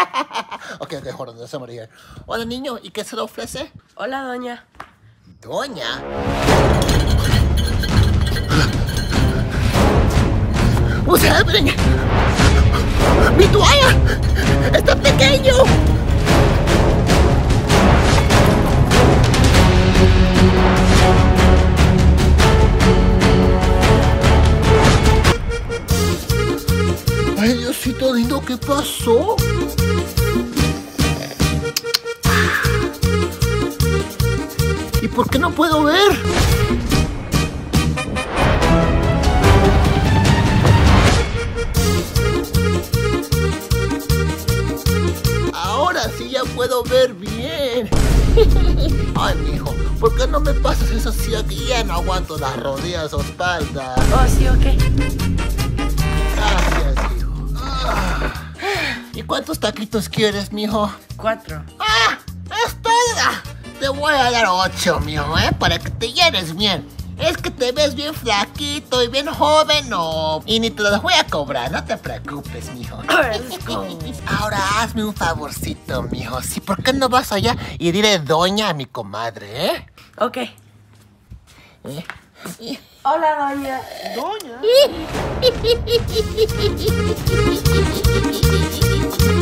ok, ok, hold on, there's somebody here. Hola, niño, ¿y qué se le ofrece? Hola, doña. Doña. What's happening? ¡Mi toalla! ¡Está pequeño! Diosito lindo, ¿qué pasó? ¿Y por qué no puedo ver? Ahora sí ya puedo ver bien. Ay, mijo, ¿por qué no me pasas eso así aquí? Ya no aguanto las rodillas o espalda. Oh, sí. Gracias, cuántos taquitos quieres, mijo? Cuatro. ¡Ah! ¡Es toda! Te voy a dar ocho, mijo, ¿eh? Para que te llenes bien. Es que te ves bien flaquito y bien joven, no. Y ni te los voy a cobrar, no te preocupes, mijo. Ahora hazme un favorcito, mijo. Sí, ¿por qué no vas allá y dile doña a mi comadre, eh? Ok. ¿Eh? Hola, doña. Doña.